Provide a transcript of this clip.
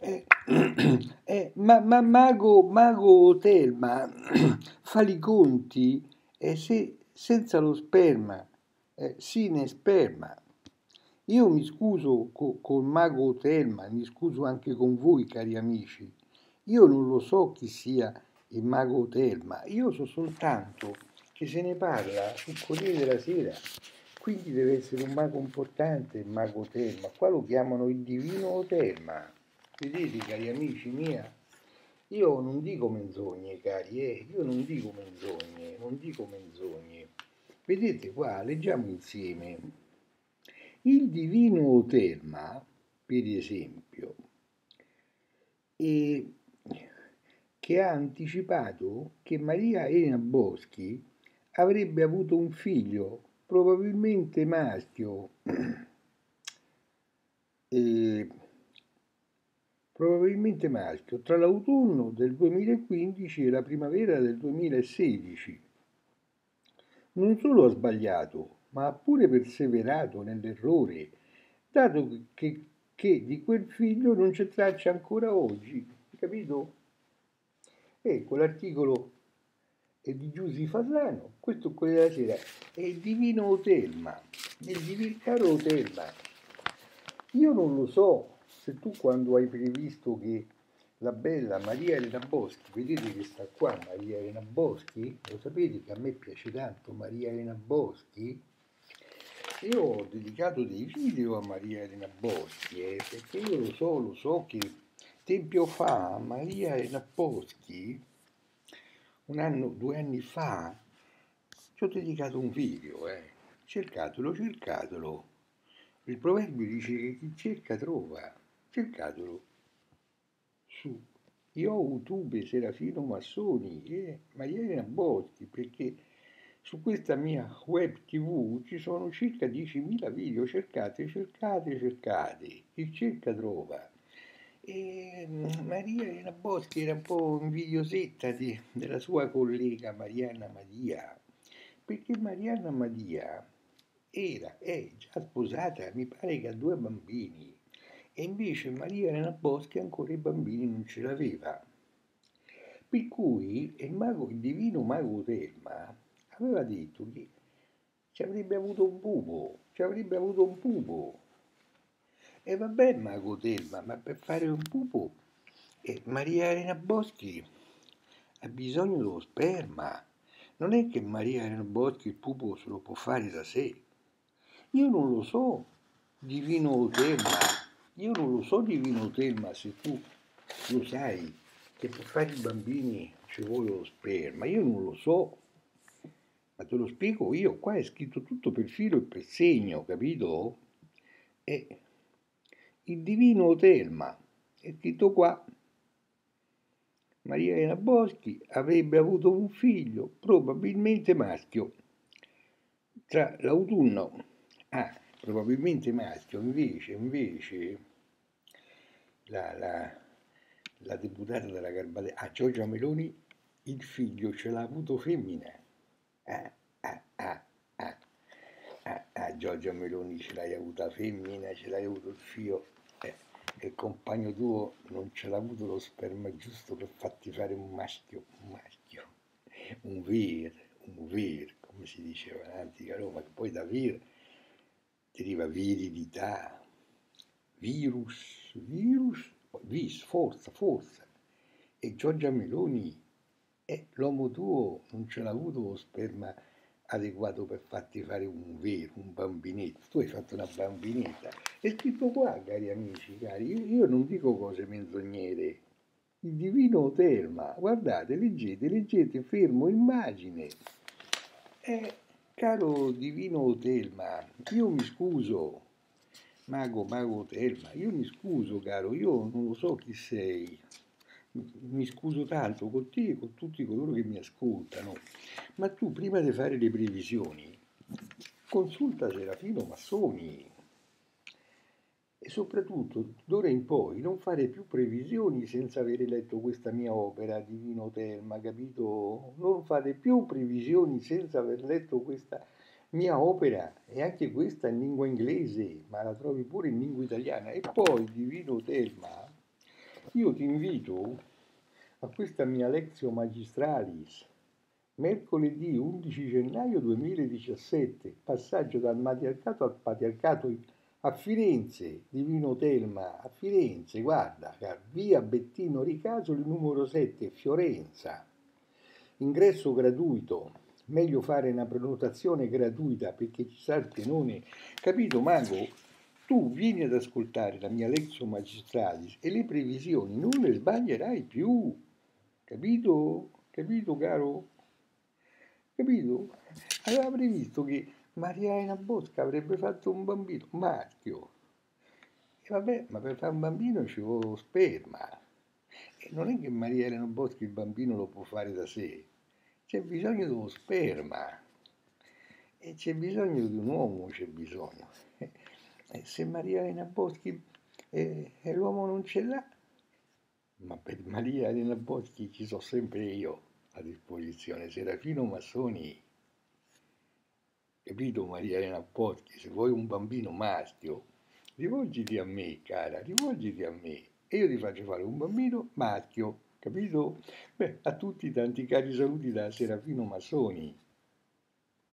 Eh, eh, ma, ma Mago, Mago Telma fa i conti eh, se, senza lo sperma, eh, sine sperma. Io mi scuso co, col Mago Telma, mi scuso anche con voi cari amici. Io non lo so chi sia il Mago Telma, io so soltanto che se ne parla sul Corriere della Sera quindi deve essere un mago importante il mago Telma. Qua lo chiamano il divino Telma. Vedete, cari amici miei, io non dico menzogne, cari, eh? io non dico menzogne, non dico menzogne. Vedete qua, leggiamo insieme. Il divino Telma, per esempio, e che ha anticipato che Maria Elena Boschi avrebbe avuto un figlio probabilmente maschio, e probabilmente maschio, tra l'autunno del 2015 e la primavera del 2016. Non solo ha sbagliato, ma ha pure perseverato nell'errore, dato che, che di quel figlio non c'è traccia ancora oggi, capito? Ecco l'articolo e di Giussi Fallano, questo quello della sera, è il divino Telma, il divino caro Telma. Io non lo so se tu quando hai previsto che la bella Maria Elena Boschi, vedete che sta qua Maria Elena Boschi, lo sapete che a me piace tanto Maria Elena Boschi? Io ho dedicato dei video a Maria Elena Boschi, eh, perché io lo so, lo so che tempo fa Maria Elena Boschi un anno, due anni fa, ci ho dedicato un video, eh. cercatelo, cercatelo. Il proverbio dice che chi cerca trova, cercatelo su YouTube Serafino Massoni e Maria Boschi, perché su questa mia web tv ci sono circa 10.000 video, cercate, cercate, cercate, chi cerca trova. E mm, Maria Elena Boschi era un po' invidiosetta di, della sua collega Marianna Madia, perché Marianna Madia era, è già sposata, mi pare che ha due bambini, e invece Maria Elena Boschi ancora i bambini non ce l'aveva. Per cui il, mago, il divino mago Telma aveva detto che ci avrebbe avuto un pupo, ci avrebbe avuto un pupo, e vabbè, Mago Telma, ma per fare un pupo eh, Maria Elena Boschi ha bisogno dello sperma. Non è che Maria Elena Boschi il pupo se lo può fare da sé. Io non lo so, Divino Telma. Io non lo so, Divino Telma, se tu lo sai che per fare i bambini ci vuole lo sperma. Io non lo so, ma te lo spiego io. Qua è scritto tutto per filo e per segno, capito? E il divino Telma, è scritto qua. Maria Elena Boschi avrebbe avuto un figlio, probabilmente maschio, tra l'autunno. Ah, probabilmente maschio, invece, invece la, la, la deputata della Garbatella, a Giorgia Meloni, il figlio ce l'ha avuto femmina. Ah, ah, ah, ah. Ah, ah, Giorgia Meloni ce l'hai avuta femmina, ce l'hai avuto il figlio il compagno tuo non ce l'ha avuto lo sperma giusto per farti fare un maschio, un maschio, un vir, un vir, come si diceva in antica Roma, che poi da vir deriva virilità, virus, virus, vis, forza, forza. E Giorgia Meloni, eh, l'uomo tuo non ce l'ha avuto lo sperma adeguato per farti fare un vero, un bambinetto. Tu hai fatto una bambinetta. È scritto qua, cari amici, cari. Io, io non dico cose menzognere. Il divino terma, guardate, leggete, leggete, fermo, immagine. Eh, caro divino Telma, io mi scuso, mago, mago Telma, io mi scuso, caro, io non lo so chi sei, mi scuso tanto con te e con tutti coloro che mi ascoltano, ma tu prima di fare le previsioni consulta Serafino Massoni. E soprattutto d'ora in poi non fare più previsioni senza avere letto questa mia opera Divino Terma, capito? Non fare più previsioni senza aver letto questa mia opera e anche questa in lingua inglese, ma la trovi pure in lingua italiana. E poi Divino Terma io ti invito a questa mia lezione magistralis, mercoledì 11 gennaio 2017, passaggio dal matriarcato al patriarcato a Firenze, Divino Telma, a Firenze, guarda, via Bettino Ricasoli numero 7, Fiorenza. Ingresso gratuito, meglio fare una prenotazione gratuita perché ci sa il tenone. Capito, Mago? Tu vieni ad ascoltare la mia lezione magistralis e le previsioni non le sbaglierai più. Capito? Capito, caro? Capito? Aveva previsto che Maria Elena Bosca avrebbe fatto un bambino maschio. E vabbè, ma per fare un bambino ci vuole sperma. E non è che Maria Elena Bosca il bambino lo può fare da sé. C'è bisogno dello sperma. E c'è bisogno di un uomo, c'è bisogno. E se Maria Elena Boschi e, e l'uomo non ce l'ha, ma per Maria Elena Boschi ci sono sempre io a disposizione, Serafino Massoni. Capito Maria Elena Boschi? Se vuoi un bambino maschio, rivolgiti a me, cara, rivolgiti a me e io ti faccio fare un bambino maschio, capito? Beh, a tutti tanti cari saluti da Serafino Massoni.